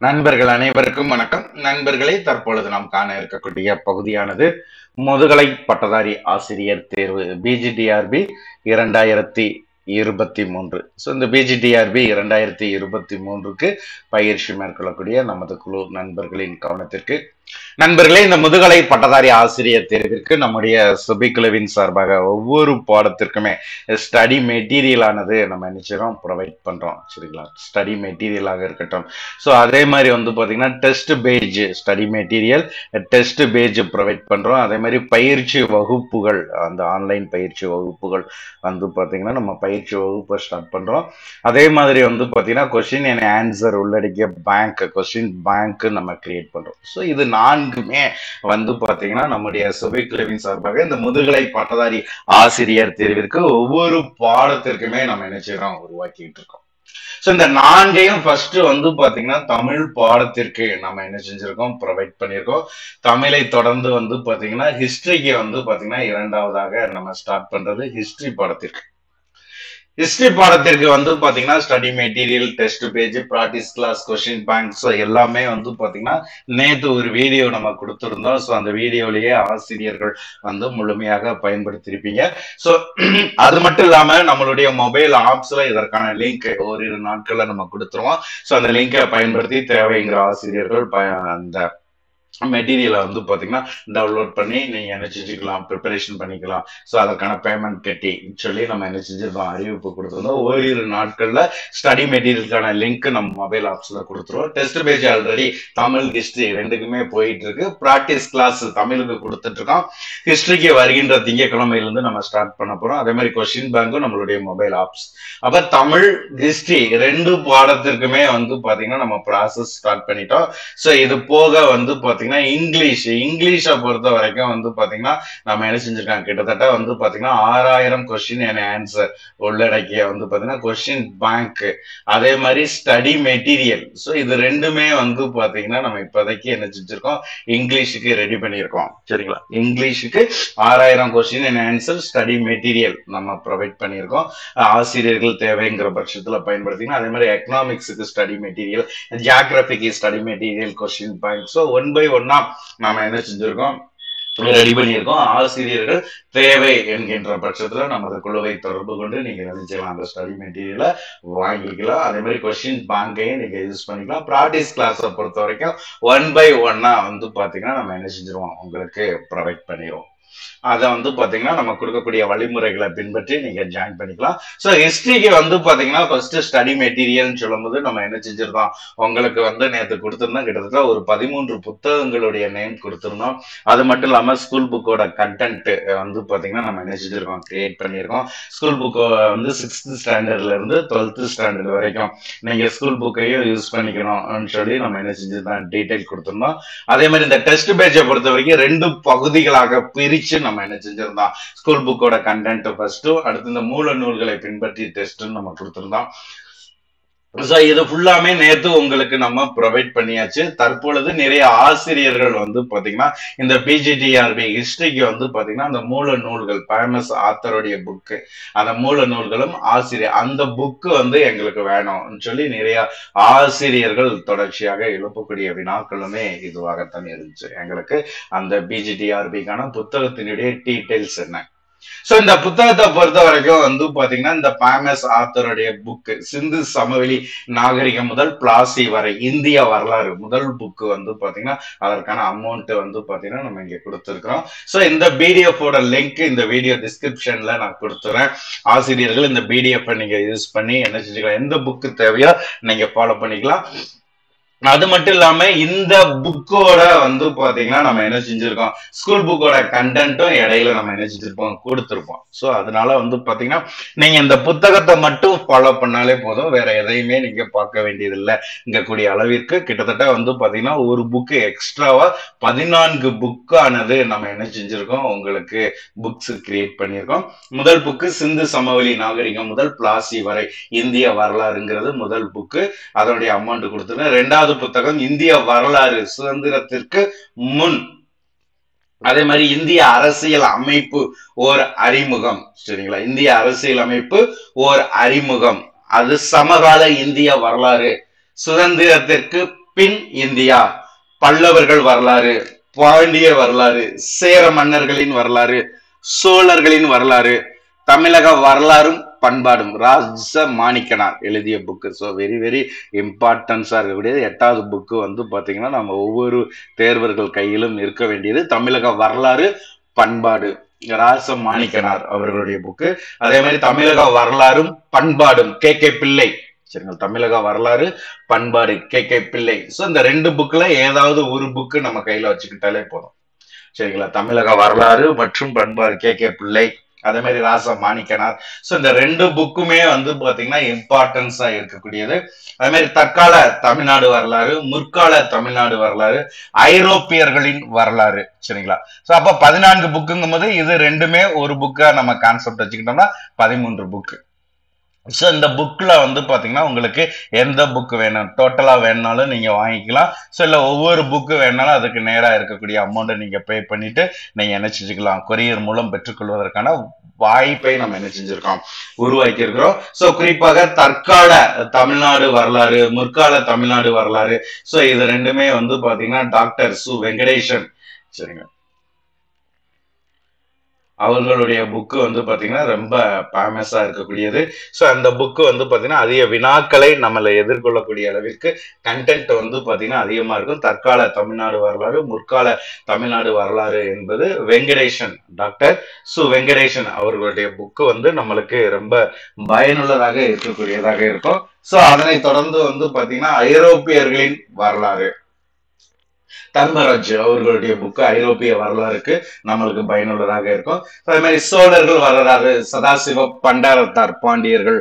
நண்பர்கள் அனைவருக்கும் வணக்கம். நண்பர்களே தற்பொழுது நாம் காண இருக்கக்கூடிய பகுதியானது முதுகலை பட்டதாரி ஆசிரியர் தேர்வு பிஜிடிஆர்பி இரண்டாயிரத்தி இருபத்தி மூன்று. ஸோ இந்த பிஜிடிஆர்பி இரண்டாயிரத்தி இருபத்தி மூன்றுக்கு பயிற்சி மேற்கொள்ளக்கூடிய நமது குழு நண்பர்களின் கவனத்திற்கு நண்பர்களே இந்த முதுகலை பட்டதாரி ஆசிரியர் தேர்விற்கு நம்முடைய சுபிக்குழுவின் சார்பாக ஒவ்வொரு பாடத்திற்குமே ஸ்டடி மெட்டீரியல் ஆனது நம்ம நிச்சயம் ப்ரொவைட் பண்றோம் சரிங்களா? ஸ்டடி மெட்டீரியலாக இருக்கட்டும். ஸோ அதே மாதிரி வந்து பார்த்திங்கன்னா test page study material test page provide பண்றோம். அதே மாதிரி பயிற்சி வகுப்புகள் அந்த ஆன்லைன் பயிற்சி வகுப்புகள் வந்து பார்த்திங்கன்னா நம்ம பயிற்சி வகுப்பை ஸ்டார்ட் பண்றோம். அதே மாதிரி வந்து பார்த்திங்கன்னா கொஸ்டின் என் ஆன்சர் உள்ளடக்கிய பேங்க் கொஸ்டின் பேங்க் நம்ம கிரியேட் பண்றோம். ஸோ இது நான்குமே வந்து பார்த்தீங்கன்னா நம்முடைய சுபைக்குழுவின் சார்பாக இந்த முதுகலை பட்டதாரி ஆசிரியர் தேர்விற்கு ஒவ்வொரு பாடத்திற்குமே நம்ம என்ன செய்யறோம் உருவாக்கிட்டு இருக்கோம். ஸோ இந்த நான்கையும் ஃபர்ஸ்ட் வந்து பாத்தீங்கன்னா தமிழ் பாடத்திற்கு நம்ம என்ன செஞ்சிருக்கோம் ப்ரொவைட் பண்ணியிருக்கோம். தமிழை தொடர்ந்து வந்து பாத்தீங்கன்னா ஹிஸ்ட்ரிக்கு வந்து பாத்தீங்கன்னா இரண்டாவதாக நம்ம ஸ்டார்ட் பண்றது ஹிஸ்ட்ரி பாடத்திற்கு. ஹிஸ்டரி பாடத்திற்கு வந்து பாத்தீங்கன்னா study material test page practice class question banks எல்லாமே வந்து பாத்தீங்கன்னா நேத்து ஒரு வீடியோ நம்ம கொடுத்துருந்தோம். ஸோ அந்த வீடியோலயே ஆசிரியர்கள் வந்து முழுமையாக பயன்படுத்தியிருப்பீங்க. ஸோ அது மட்டும் இல்லாம நம்மளுடைய மொபைல் ஆப்ஸ்ல இதற்கான லிங்க் ஓரிரு நாட்கள்ல நம்ம கொடுத்துருவோம். ஸோ அந்த லிங்கை பயன்படுத்தி தேவைங்கிற ஆசிரியர்கள் ப- அந்த மெட்டீரியலை வந்து பார்த்தீங்கன்னா டவுன்லோட் பண்ணி நீங்கள் என்ன செஞ்சுக்கலாம் ப்ரிப்பரேஷன் பண்ணிக்கலாம். ஸோ அதற்கான பேமெண்ட் கட்டி சொல்லி நம்ம என்ன செஞ்சிருக்கோம் அறிவிப்பு கொடுத்துருந்தோம் ஓரிரு நாட்களில் ஸ்டடி மெட்டீரியலுக்கான லிங்க் நம்ம மொபைல் ஆப்ஸில் கொடுத்துருவோம். Test page already Tamil history ரெண்டுக்குமே போயிட்டு இருக்கு ப்ராக்டிஸ் கிளாஸ் தமிழுக்கு கொடுத்துட்டு இருக்கோம் ஹிஸ்ட்ரிக்கு வருகின்ற திங்கக்கிழமையிலேருந்து நம்ம ஸ்டார்ட் பண்ண போகிறோம் அதே மாதிரி கொஸ்டின் பேங்க்கும் நம்மளுடைய மொபைல் ஆப்ஸ் அப்போ தமிழ் ஹிஸ்ட்ரி ரெண்டு பாடத்திற்குமே வந்து பார்த்தீங்கன்னா நம்ம ப்ராசஸ் ஸ்டார்ட் பண்ணிட்டோம். ஸோ இது போக வந்து பாத்தீங்கன்னா இங்கிலீஷ் இங்கிலீஷை பொறுத்த வரைக்கும் வந்து பாத்தீங்கன்னா நம்ம என்ன செஞ்சிருக்காங்க? கிட்டத்தட்ட வந்து பாத்தீங்கன்னா ஆறாயிரம் கொஸ்டின் என் ஆன்சர் உள்ளடக்கிய வந்து பாத்தீங்கன்னா கொஸ்டின் பேங்க் அதே மாதிரி ஸ்டடி மெட்டீரியல் ஸோ இது ரெண்டுமே வந்து பாத்தீங்கன்னா நம்ம இப்போதைக்கு என்ன செஞ்சிருக்கோம்? இங்கிலீஷுக்கு ரெடி பண்ணியிருக்கோம். சரிங்களா? இங்கிலீஷுக்கு ஆறாயிரம் question and answer study material நம்ம ப்ரொவைட் பண்ணியிருக்கோம். ஆசிரியர்கள் தேவைங்கிற பட்சத்தில் பயன்படுத்திங்கன்னா அதே மாதிரி எக்கனாமிக்ஸுக்கு study material ஜியாகிரபிக்கு study material question bank so one by ஒன்னா நாம என்ன செஞ்சிருக்கோம்? ரெடி பண்ணியிருக்கோம். ஆசிரியர்கள் தேவை என்கின்ற பட்சத்துல நமது குழுவை தொடர்பு கொண்டு நீங்க நினைச்சலாம் அந்த ஸ்டடி மெட்டீரியலை வாங்கிக்கலாம். அதே மாதிரி கொஸ்டின் பேங்கையும் நீங்க யூஸ் பண்ணிக்கலாம். ப்ராக்டிஸ் கிளாஸை பொறுத்த வரைக்கும் ஒன் பை ஒன்னா வந்து பாத்தீங்கன்னா நம்ம என்ன செஞ்சிருவோம்? உங்களுக்கு ப்ரொவைட் பண்ணிடுவோம் அதை வந்து பாத்தீங்கன்னா நம்ம கொடுக்கக்கூடிய வழிமுறைகளை பின்பற்றி நீங்க ஜாயின் பண்ணிக்கலாம். ஸோ ஹிஸ்ட்ரிக்கு வந்து பாத்தீங்கன்னா ஃபர்ஸ்ட் ஸ்டடி மெட்டீரியல்னு சொல்லும்போது நம்ம என்ன செஞ்சிருந்தோம்? உங்களுக்கு வந்து நேற்று கொடுத்துருந்தோம். கிட்டத்தட்ட ஒரு பதிமூன்று புத்தகங்களுடைய நேம் கொடுத்திருந்தோம். அது மட்டும் இல்லாம ஸ்கூல் புக்கோட கண்டென்ட் வந்து பாத்தீங்கன்னா நம்ம என்ன செஞ்சிருக்கோம்? கிரியேட் பண்ணியிருக்கோம். ஸ்கூல் புக்கை வந்து சிக்ஸ்த் ஸ்டாண்டர்ட்ல இருந்து டுவெல்த் ஸ்டாண்டர்ட் வரைக்கும் நீங்க ஸ்கூல் புக்கையும் யூஸ் பண்ணிக்கணும்னு சொல்லி நம்ம என்ன செஞ்சிருந்தோம்? டீடைல் கொடுத்திருந்தோம். அதே மாதிரி இந்த டெஸ்ட் பேஜை பொறுத்த வரைக்கும் ரெண்டு பகுதிகளாக பிரிச்சு நம்ம என்ன செஞ்சிருந்தோம் ஸ்கூல் புக்கோட கண்டென்ட் ஃபர்ஸ்ட்டும் அடுத்து இந்த மூல நூல்களை பின்பற்றி டெஸ்ட்னு நம்ம கொடுத்துருந்தோம். ஸோ இது ஃபுல்லாமே நேத்து உங்களுக்கு நம்ம ப்ரொவைட் பண்ணியாச்சு. தற்பொழுது நிறைய ஆசிரியர்கள் வந்து பாத்தீங்கன்னா இந்த பிஜிடிஆர்பி ஹிஸ்டரிக்கு வந்து பாத்தீங்கன்னா அந்த மூல நூல்கள் ஃபேமஸ் ஆத்தருடைய புக்கு அந்த மூல நூல்களும் ஆசிரியர் அந்த புக்கு வந்து எங்களுக்கு வேணும்னு சொல்லி நிறைய ஆசிரியர்கள் தொடர்ச்சியாக எழுப்பக்கூடிய வினாக்களுமே இதுவாகத்தான் இருந்துச்சு. எங்களுக்கு அந்த பிஜிடிஆர்பிக்கான புத்தகத்தினுடைய டீட்டெயில்ஸ் என்ன? சோ இந்த புத்தகத்தை பொறுத்த வரைக்கும் வந்து பாத்தீங்கன்னா இந்த பேமஸ் ஆத்தருடைய புக்கு சிந்து சமவெளி நாகரிகம் முதல் பிளாசி வரை இந்திய வரலாறு முதல் புக்கு வந்து பாத்தீங்கன்னா அதற்கான அமௌண்ட் வந்து பாத்தீங்கன்னா நம்ம இங்க கொடுத்துருக்கோம் சோ இந்த பிடிஎஃப் ஓட லிங்க் இந்த வீடியோ டிஸ்கிரிப்ஷன்ல நான் கொடுத்துறேன். ஆசிரியர்கள் இந்த பிடிஎஃப் நீங்க யூஸ் பண்ணி என்ன செஞ்சுக்கலாம் எந்த புக்கு தேவையோ நீங்க ஃபாலோ பண்ணிக்கலாம். அது மட்டும் இல்லாம இந்த புக்கோட வந்து பாத்தீங்கன்னா நம்ம என்ன செஞ்சிருக்கோம்? ஸ்கூல் புக்கோட கண்டென்ட்டும் இடையில நம்ம என்ன செஞ்சிருப்போம்? கொடுத்துருப்போம். ஸோ அதனால வந்து பாத்தீங்கன்னா நீங்க இந்த புத்தகத்தை மட்டும் ஃபாலோ பண்ணாலே போதும். வேற எதையுமே நீங்க பார்க்க வேண்டியதில்லை. இங்க கூடிய அளவிற்கு கிட்டத்தட்ட வந்து பாத்தீங்கன்னா ஒரு புக்கு எக்ஸ்ட்ராவா பதினான்கு புக்கானது நம்ம என்ன செஞ்சிருக்கோம்? உங்களுக்கு புக்ஸ் கிரியேட் பண்ணியிருக்கோம் முதல் புக்கு சிந்து சமவெளி நாகரிகம் முதல் பிளாசி வரை இந்திய வரலாறுங்கிறது முதல் புக்கு அதனுடைய அமௌண்ட் கொடுத்துருக்கேன். ரெண்டாவது புத்தகம் இந்திய வரலாறு சுதந்திரத்திற்கு முன். அதே மாதிரி இந்திய அரசியல் அமைப்பு ஓர் அறிமுகம் சரிங்களா? இந்திய அரசியல் அமைப்பு ஓர் அறிமுகம். அது சமகால இந்திய வரலாறு. சுதந்திரத்திற்கு பின் இந்தியா. பல்லவர்கள் வரலாறு பாண்டிய வரலாறு சேர மன்னர்களின் வரலாறு சோழர்களின் வரலாறு தமிழக வரலாறும் பண்பாடும். ராஜ மாணிக்கனார் எழுதிய புக்கு ஸோ வெரி வெரி இம்பார்ட்டன்ஸாக இருக்கக்கூடியது எட்டாவது புக்கு வந்து பார்த்தீங்கன்னா நம்ம ஒவ்வொரு தேர்வர்கள் கையிலும் இருக்க வேண்டியது தமிழக வரலாறு பண்பாடு. ராச மாணிக்கனார் அவர்களுடைய புக்கு அதே மாதிரி தமிழக வரலாறும் பண்பாடும். கே. கே. பிள்ளை. சரிங்களா? தமிழக வரலாறு பண்பாடு. கே. கே. பிள்ளை. ஸோ இந்த ரெண்டு புக்கில் ஏதாவது ஒரு புக்கு நம்ம கையில வச்சுக்கிட்டாலே போதும். சரிங்களா? தமிழக வரலாறு மற்றும் பண்பாடு. கே. கே. பிள்ளை. அதே மாதிரி ராசா மாணிக்கனார். ஸோ இந்த ரெண்டு புக்குமே வந்து பார்த்தீங்கன்னா இம்பார்ட்டன்ஸா இருக்கக்கூடியது. அதே மாதிரி தற்கால தமிழ்நாடு வரலாறு முற்கால தமிழ்நாடு வரலாறு ஐரோப்பியர்களின் வரலாறு. சரிங்களா? ஸோ அப்போ பதினான்கு புக்குங்கும் போது இது ரெண்டுமே ஒரு புக்கா நம்ம கான்செப்ட் வச்சுக்கிட்டோம்னா பதிமூன்று புக்கு ஸோ இந்த புக்கில் வந்து பார்த்தீங்கன்னா உங்களுக்கு எந்த புக்கு வேணும் டோட்டலாக வேணுனாலும் நீங்கள் வாங்கிக்கலாம். ஸோ இல்லை ஒவ்வொரு புக்கு வேணாலும் அதுக்கு நேராக இருக்கக்கூடிய அமௌண்ட்டை நீங்கள் பே பண்ணிவிட்டு நீங்கள் என்ன செஞ்சுக்கலாம்? கொரியர் மூலம் பெற்றுக்கொள்வதற்கான வாய்ப்பை நம்ம என்ன செஞ்சிருக்கோம்? உருவாக்கி இருக்கிறோம் ஸோ குறிப்பாக தற்கால தமிழ்நாடு வரலாறு முற்கால தமிழ்நாடு வரலாறு. ஸோ இது ரெண்டுமே வந்து பார்த்தீங்கன்னா டாக்டர் சு வெங்கடேஷன். சரிங்க அவர்களுடைய புக்கு வந்து பார்த்தீங்கன்னா ரொம்ப ஃபேமஸாக இருக்கக்கூடியது. ஸோ அந்த புக்கு வந்து பார்த்தீங்கன்னா அதிக வினாக்களை நம்மளை எதிர்கொள்ளக்கூடிய அளவிற்கு கண்டென்ட் வந்து பார்த்தீங்கன்னா அதிகமாக இருக்கும். தற்கால தமிழ்நாடு வரலாறு முற்கால தமிழ்நாடு வரலாறு என்பது வெங்கடேஷன் டாக்டர் சு வெங்கடேஷன் அவர்களுடைய புக்கு வந்து நம்மளுக்கு ரொம்ப பயனுள்ளதாக இருக்கக்கூடியதாக இருக்கும். ஸோ அதனை தொடர்ந்து வந்து பார்த்தீங்கன்னா ஐரோப்பியர்களின் வரலாறு. தர்மராஜ் அவர்களுடைய புக்கு ஐரோப்பிய வரலாறுக்கு நம்மளுக்கு பயனுள்ளதாக இருக்கும். அதே மாதிரி சோழர்கள் வரலாறு சதாசிவ பண்டாரத்தார் பாண்டியர்கள்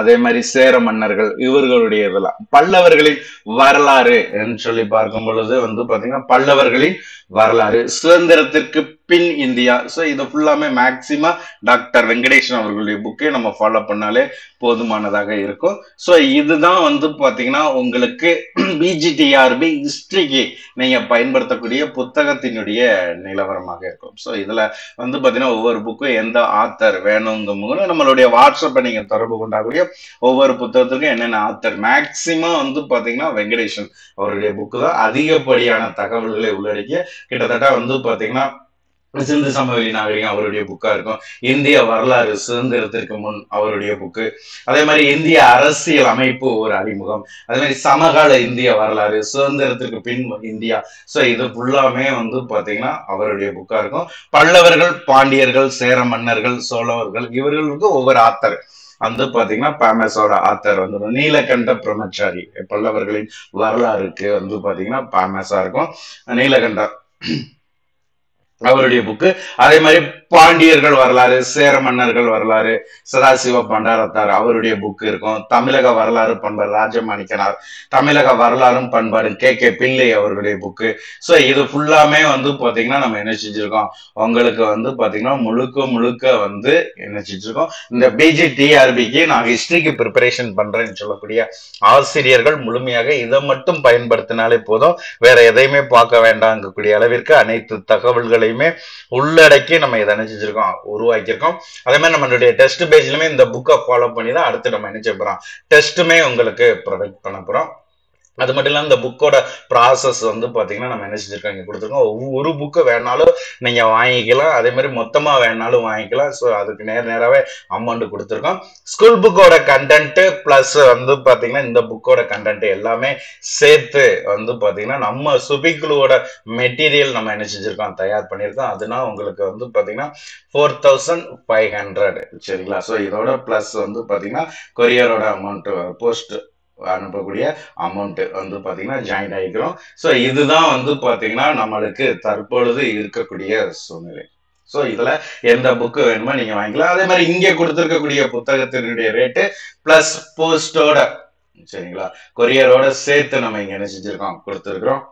அதே மாதிரி சேர மன்னர்கள் இவர்களுடைய இதெல்லாம் பல்லவர்களின் வரலாறு என்று சொல்லி பார்க்கும் பொழுது வந்து பாத்தீங்கன்னா பல்லவர்களின் வரலாறு சுதந்திரத்திற்கு பின் இந்தியா. ஸோ இது ஃபுல்லாமே மேக்சிமம் டாக்டர் வெங்கடேஷன் அவர்களுடைய புக்கே நம்ம ஃபாலோ பண்ணாலே போதுமானதாக இருக்கும். ஸோ இதுதான் வந்து பாத்தீங்கன்னா உங்களுக்கு பிஜிடிஆர்பி ஹிஸ்டரிக்கு நீங்க பயன்படுத்தக்கூடிய புத்தகத்தினுடைய நிலவரமாக இருக்கும். ஸோ இதில் வந்து பார்த்தீங்கன்னா ஒவ்வொரு புக்கும் எந்த ஆத்தர் வேணுங்கும் நம்மளுடைய வாட்ஸ்அப்பை நீங்கள் தொடர்பு கொண்டாக்கூடிய ஒவ்வொரு புத்தகத்துக்கும் என்னென்ன ஆத்தர் மேக்சிமம் வந்து பார்த்தீங்கன்னா வெங்கடேஷன் அவருடைய புக்கு தான் அதிகப்படியான தகவல்களை உள்ளடக்கிய கிட்டத்தட்ட வந்து பார்த்தீங்கன்னா சிந்து சமவெளி நாகரிகம் அவருடைய புக்கா இருக்கும். இந்திய வரலாறு சுதந்திரத்திற்கு முன் அவருடைய புக்கு அதே மாதிரி இந்திய அரசியல் அமைப்பு ஒரு அறிமுகம். அதே மாதிரி சமகால இந்திய வரலாறு சுதந்திரத்திற்கு பின் இந்தியா. ஸோ இது ஃபுல்லாமே வந்து பாத்தீங்கன்னா அவருடைய புக்கா இருக்கும். பல்லவர்கள் பாண்டியர்கள் சேர மன்னர்கள் சோழவர்கள் இவர்களுக்கு ஒவ்வொரு ஆத்தர். வந்து பாத்தீங்கன்னா பாமஸோட ஆத்தர் வந்து நீலகண்ட பிரம்மச்சாரி பல்லவர்களின் வரலாறுக்கு வந்து பாத்தீங்கன்னா பாமஸா இருக்கும். நீலகண்ட அவருடைய புக்கு அதே மாதிரி பாண்டியர்கள் வரலாறு சேர மன்னர்கள் வரலாறு சதாசிவ பண்டாரத்தார் அவருடைய புக்கு இருக்கும். தமிழக வரலாறு பண்பாடு ராஜமாணிக்கனார். தமிழக வரலாறும் பண்பாடு கே. கே. பிள்ளை அவர்களுடைய புக்கு ஸோ இது ஃபுல்லாமே வந்து பாத்தீங்கன்னா நம்ம என்ன செஞ்சிருக்கோம்? உங்களுக்கு வந்து பாத்தீங்கன்னா முழுக்க முழுக்க வந்து என்ன செஞ்சிருக்கோம்? இந்த பிஜி டிஆர்பிக்கு நான் ஹிஸ்டரிக்கு ப்ரிப்பரேஷன் பண்றேன்னு சொல்லக்கூடிய ஆசிரியர்கள் முழுமையாக இதை மட்டும் பயன்படுத்தினாலே போதும். வேற எதையுமே பார்க்க வேண்டாங்கக்கூடிய அளவிற்கு அனைத்து தகவல்களையுமே உள்ளடக்கி நம்ம இதை நினைச்சிருக்கோம் உருவாக்கியிருக்கோம். அதே மாதிரி நம்மளுடைய டெஸ்ட் பேஜ்லயுமே இந்த புக்கை ஃபாலோ பண்ணி தான் அடுத்து நம்ம என்ன செய்ய போறோம்? டெஸ்ட்டுமே உங்களுக்கு ப்ரொடக்ட் பண்ண போறோம். அது மட்டும் இல்லாமல் இந்த புக்கோட ப்ராசஸ் வந்து பார்த்தீங்கன்னா நம்ம என்ன செஞ்சுருக்கோம் இங்கே கொடுத்துருக்கோம். ஒவ்வொரு- ஒரு புக்கு வேணாலும் நீங்கள் வாங்கிக்கலாம். அதே மாதிரி மொத்தமாக வேணாலும் வாங்கிக்கலாம். ஸோ அதுக்கு நேர் நேராகவே அமௌண்ட் கொடுத்துருக்கோம். ஸ்கூல் புக்கோட கண்டென்ட்டு ப்ளஸ் வந்து பார்த்தீங்கன்னா இந்த புக்கோட கண்டென்ட் எல்லாமே சேர்த்து வந்து பார்த்தீங்கன்னா நம்ம சுபிக்குழுவோட மெட்டீரியல் நம்ம என்ன செஞ்சுருக்கோம் தயார் பண்ணியிருக்கோம். அதுனா உங்களுக்கு வந்து பார்த்தீங்கன்னா ஃபோர் தௌசண்ட் ஃபைவ் ஹண்ட்ரட் சரிங்களா? ஸோ இதோட ப்ளஸ் வந்து பார்த்தீங்கன்னா கொரியரோட அமௌண்ட் போஸ்ட் அனுப்பக்கூடிய அமௌண்ட்டு வந்து பார்த்தீங்கன்னா ஜாயின் ஆகிக்கிறோம். ஸோ இதுதான் வந்து பார்த்தீங்கன்னா நம்மளுக்கு தற்பொழுது இருக்கக்கூடிய சூழ்நிலை. ஸோ இதுல எந்த புக்கு வேணுமோ நீங்க வாங்கிக்கலாம். அதே மாதிரி இங்கே கொடுத்துருக்கக்கூடிய புத்தகத்தினுடைய ரேட்டு ப்ளஸ் போஸ்டோட சரிங்களா? கொரியரோட சேர்த்து நம்ம இங்க என்ன செஞ்சுருக்கோம் கொடுத்துருக்குறோம்.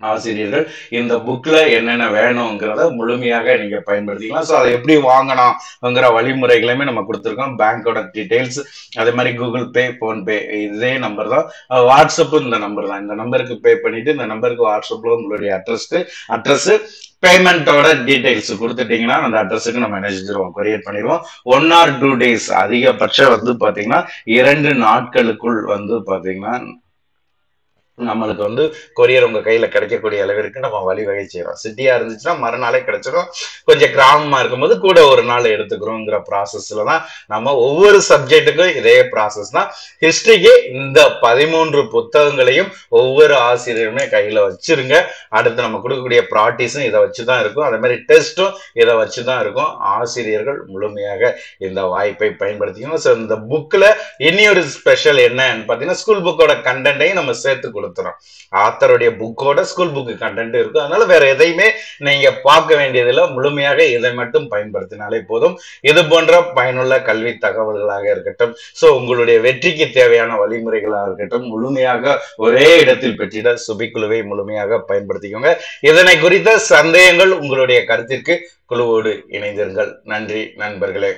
ஆசிரியர்கள் இந்த புக்ல என்னென்ன வேணுங்கிறத முழுமையாக நீங்க பயன்படுத்திக்கலாம். ஸோ அதை எப்படி வாங்கணும்ங்கிற வழிமுறைகளையுமே நம்ம கொடுத்துருக்கோம். பேங்கோட டீடைல்ஸ் அதே மாதிரி கூகுள் பே ஃபோன்பே இதே நம்பர் தான். வாட்ஸ்அப்பும் இந்த நம்பர் தான். இந்த நம்பருக்கு பே பண்ணிட்டு இந்த நம்பருக்கு வாட்ஸ்அப்ல உங்களுடைய அட்ரஸ் அட்ரஸ் பேமெண்ட்டோட டீடைல்ஸ் கொடுத்துட்டீங்கன்னா அந்த அட்ரஸுக்கு நம்ம என்ன செஞ்சிருவோம்? கொரியர் பண்ணிடுவோம் ஒன் ஆர் டூ டேஸ் அதிகபட்சம் வந்து பார்த்தீங்கன்னா இரண்டு நாட்களுக்குள் வந்து பார்த்தீங்கன்னா நம்மளுக்கு வந்து கொரியர் உங்க கையில கிடைக்கக்கூடிய அளவிற்கு நம்ம வழிவகை செய்யறோம். சிட்டியா இருந்துச்சுன்னா மறுநாளே கிடைச்சிடும் கொஞ்சம் கிராமமா இருக்கும்போது கூட ஒரு நாள் எடுத்துக்கிறோங்கிற ப்ராசஸ்ல தான் நம்ம ஒவ்வொரு சப்ஜெக்ட்டுக்கும் இதே ப்ராசஸ் தான். ஹிஸ்டரிக்கு இந்த பதிமூன்று புத்தகங்களையும் ஒவ்வொரு ஆசிரியருமே கையில வச்சிருங்க. அடுத்து நம்ம கொடுக்கக்கூடிய ப்ராக்டிஸும் இதை வச்சு தான் இருக்கும். அதே மாதிரி டெஸ்ட்டும் இதை வச்சு தான் இருக்கும். ஆசிரியர்கள் முழுமையாக இந்த வாய்ப்பை பயன்படுத்திக்கணும். ஸோ இந்த புக்கில் இனியொரு ஸ்பெஷல் என்னன்னு பார்த்தீங்கன்னா ஸ்கூல் புக்கோட கண்டென்ட்டையும் நம்ம சேர்த்து கொடுத்துறோம் ஆத்தருடைய புக்கோட ஸ்கூல் புக்கு கண்டென்ட் இருக்கும் அதனால வேற எதையுமே நீங்க பார்க்க வேண்டியதில்லை. முழுமையாக இதை மட்டும் பயன்படுத்தினாலே போதும். இது போன்ற பயனுள்ள கல்வி தகவல்களாக இருக்கட்டும் ஸோ உங்களுடைய வெற்றிக்கு தேவையான வழிமுறைகளாக இருக்கட்டும் முழுமையாக ஒரே இடத்தில் பெற்றிட சுபிக்குழுவை முழுமையாக பயன்படுத்திக்கோங்க. இதனை குறித்த சந்தேகங்கள் உங்களுடைய கருத்திற்கு குழுவோடு இணைந்திருங்கள். நன்றி நண்பர்களே.